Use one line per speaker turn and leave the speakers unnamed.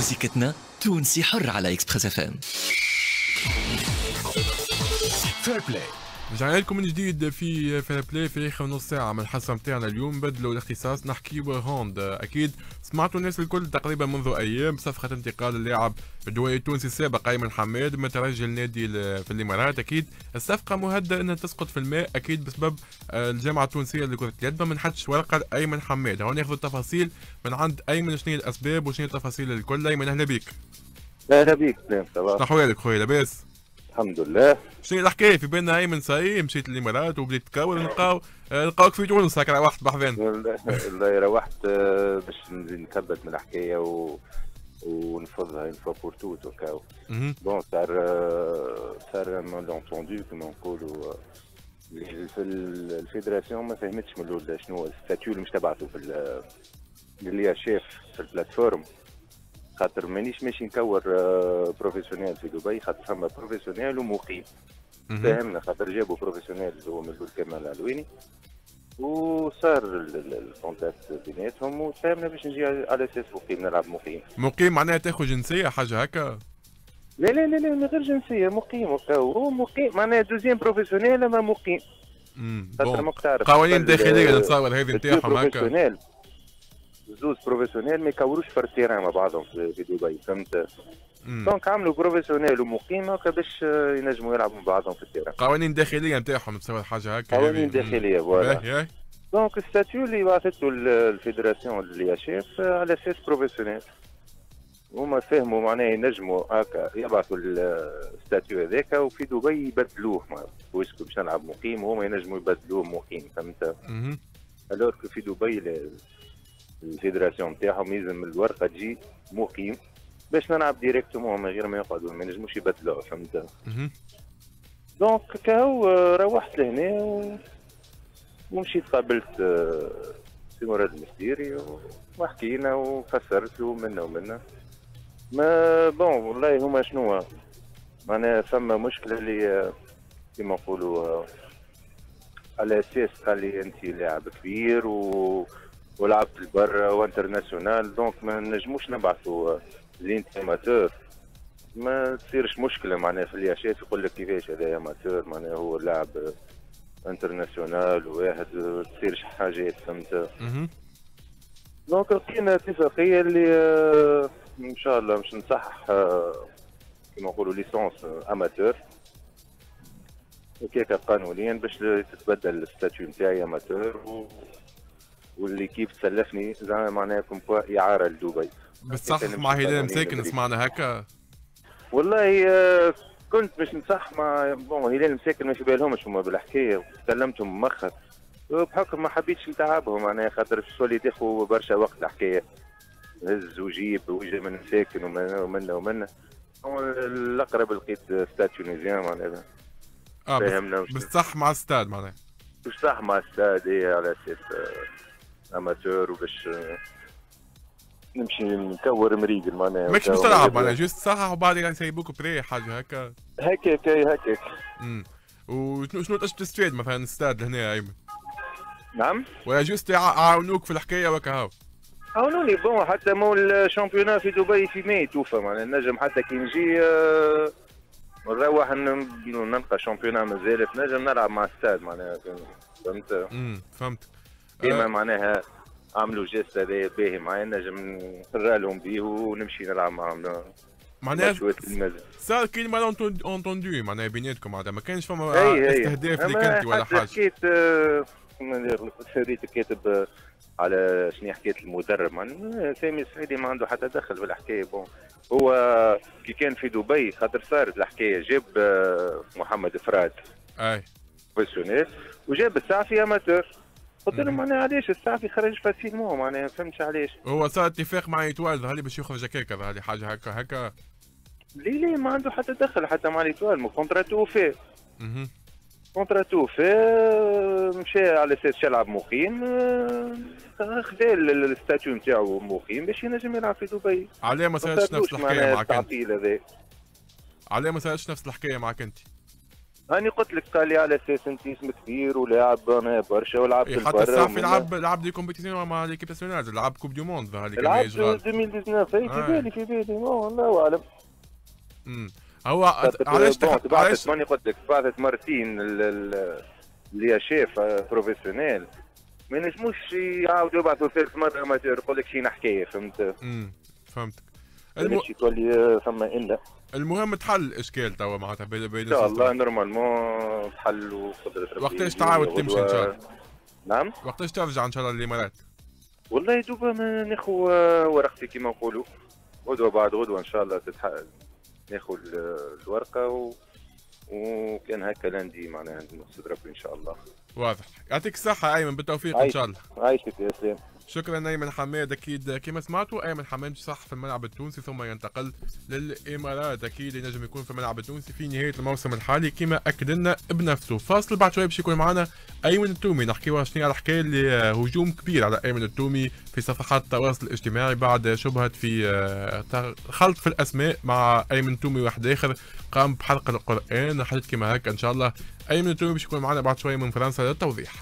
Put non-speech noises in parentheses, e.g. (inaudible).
موسيقتنا تونسي حر على اكسبريس اف ام
فير بلاي رجعنا لكم من جديد في فير بلاي في آخر نص ساعة. من الحصة نتاعنا اليوم بدلوا الاختصاص نحكيو hand أكيد سمعتوا الناس الكل تقريبا منذ أيام صفقة انتقال اللاعب الدولي التونسي السابق ايمن حماد من الترجي لنادي في الإمارات. أكيد الصفقة مهددة إنها تسقط في الماء أكيد بسبب الجامعة التونسية لكره اليد. ما منحتش ورقة ايمن حماد هون ناخذ التفاصيل من عند أيمن شنو الأسباب وشنو التفاصيل الكل. أيمن أهلا بك
أهلا بك سلام.
صباح شنو أحوالك خويا لاباس؟
الحمد لله.
شنو الحكاية في بيننا ايمن ساي مشيت الامارات وبديت تكون نلقاو نلقاوك في تونس هكا روحت بحذان (laughs)
والله روحت آه، باش نكمل من الحكاية و ونفضها une fois pour toutes و quoi bon صار صار malentendu كما نقولوا في ال fédération ما فهمتش من الأول شنو هو ال statut اللي مش تبعته في اللي هي شيف في ال plateforme. خاطر مانيش ماشي نكور professionnel في دبي خاطر فما professionnel ومقيم فهمنا خاطر جابوا professionnel اللي هو من كمال العلويني وصار ال contact بيناتهم وفهمنا باش نجي على أساس مقيم نلعب مقيم.
مقيم معناها تاخذ جنسية حاجة هكا؟
لا لا لا لا من غير جنسية مقيم هو مقيم معناها deuxième professionnel أما مقيم.
خاطر ما قوانين داخلية نتصور هذه نتاعهم
هكا. زوز professionnels ما يكوروش في ال terrain مع بعضهم في دبي فهمت؟ donc عملوا professionnel ومقيم هكا باش ينجموا يلعبوا مع بعضهم في ال terrain.
قوانين داخلية نتاعهم تصور حاجة هكا
قوانين داخلية voilà. donc ال statut اللي بعثته ال fédération اللي شيف على أساس professionnel هما فهموا معناه ينجموا هكا يبعثوا ال statut هذاك وفي دبي يبدلوه puisque باش نلعب مقيم وهما ينجموا يبدلوه مقيم فهمت؟ alors في دبي ال fédération نتاعهم يلزم الورقة تجي مقيم باش نلعب directement من غير ما يقعدوا ما ينجموش يبدلوها فهمت؟ donc كاو روحت لهنا ومشيت قابلت آه، سي مراد المسديري وحكينا وفسرت له منا ومنا mais bon والله هما شنو؟ معناها فما مشكلة اللي آه، كيما نقولوا آه، على أساس قال لي انت لاعب كبير و ولعبت البرا و international donc ما نجموش نبعثوا لينت amateur ما تصيرش مشكلة معناها في الياشات يقول لك كيفاش هذا amateur معناها هو لاعب international واحد تصيرش حاجات فهمت donc لقينا اتفاقية اللي آه، إن شاء الله باش نصحح آه، كما نقولوا licence amateur هكاك قانونيا باش تتبدل ال statut نتاعي amateur واللي كيف تسلفني زعما معناها comme إعارة لدبي
بتصحح مع هلال مساكن سمعنا هكا.
والله آه، كنت باش نصح مع bon هلال مساكن ما في بالهمش هما بالحكاية كلمتهم مؤخر بحكم ما حبيتش نتعبهم معناها خاطر تولي تاخذ برشا وقت الحكاية. هز وجيب وجه من مساكن ومنا ومنا ومنا الأقرب لقيت Stade Tunisien معناها.
آه فهمنا بصح مع الستاد معناها.
بصح مع الستاد إيه على أساس آه، amateur وباش نمشي نكور مريقل معناها
ماكش باش تلعب معناها juste صحح وبعد يسيبوك بري حاجة هكا.
هكاك هكاك.
امم وشنو شنو تستفاد مثلا الاستاد لهنا أيمن؟
نعم.
ولا juste يعاونوك في الحكاية وكهو؟
عاونوني bon حتى même ال championnat في دبي في ماي توفى معناها نجم حتى كي نجي آه، نروح نلقى championnat مازالت نجم نلعب مع الستاد معناها فهمت؟
امم فهمت.
كيما معناها عملوا geste هذا باهي معايا نجم نقرأ لهم بيه ونمشي نلعب معاهم
معناها صار كلمه entendu معناها بيناتكم. معناها ما كانش فما استهداف ليك انت ولا حاجة.
حكيت ريت كاتب على شنو حكايه المدرب. سامي السعيدي ما عنده حتى دخل في الحكاية. bon هو كي كان في دبي خاطر صارت الحكاية. جاب آه، محمد فراد.
أي.
professionnel وجاب السعفي amateur قلت لهم معناها علاش؟ السعفي خرج facilement معناها فهمتش علاش.
هو صار اتفاق مع Étoile ظهر لي باش يخرج هكاك ظهر لي حاجة هكا هكا.
لي لي ما عنده حتى دخل حتى مع ال Étoile contrat و وفى contrat و وفى مشى على أساس يلعب مقيم خذا ال statut نتاعو مقيم باش ينجم يلعب في دبي.
علاه ما صارتش نفس الحكاية معك
أنت؟
علاه ما صارتش نفس الحكاية معك أنت؟
هاني قلت لك قال لي على أساس أنت اسم كبير ولاعب أنا برشا ولعبت
إيه حتى الصافي لعب لعب des compétitions مع l'équipe nationale لعب coupe du monde
هذيك لعب 2019 في بالي في بالي الله اعلم
هو علاش
علاش ماني قلت لك بعثت مرتين اللي شيف professionnel ما ينجموش يعاودوا يبعثوا ثالث مرة ما يقول لك شي حكايه فهمت؟
امم فهمتك.
الم... تولي ثم إلا.
المهم تحل الاشكال توا معناتها بين
إن شاء الله normalement تحل وقدرة ربي
وقتاش تعاود تمشي إن شاء الله؟
نعم؟
وقتاش ترجع إن شاء الله للامارات
والله دوبا ناخذ ورقتي كما نقولوا. غدوة بعد غدوة إن شاء الله تتح... ناخذ الورقة و... وكان هكا لاندي معناها نقصد ربي إن شاء الله.
واضح. يعطيك الصحة أيمن بالتوفيق إن شاء الله.
عايشك يا سلام
شكرا أيمن حماد أكيد كما سمعتوا أيمن حماد صح في الملعب التونسي ثم ينتقل للإمارات. أكيد ينجم يكون في الملعب التونسي في نهاية الموسم الحالي كما اكد لنا بنفسه. فاصل بعد شوية باش يكون معنا أيمن التومي. نحكيو شنو الحكاية اللي هجوم كبير على أيمن التومي في صفحات التواصل الاجتماعي بعد شبهة في آه، خلط في الأسماء مع أيمن التومي. واحد آخر قام بحلقة القرآن. حدث كما هكا إن شاء الله. أيمن التومي باش يكون معنا بعد شوية من فرنسا للتوضيح.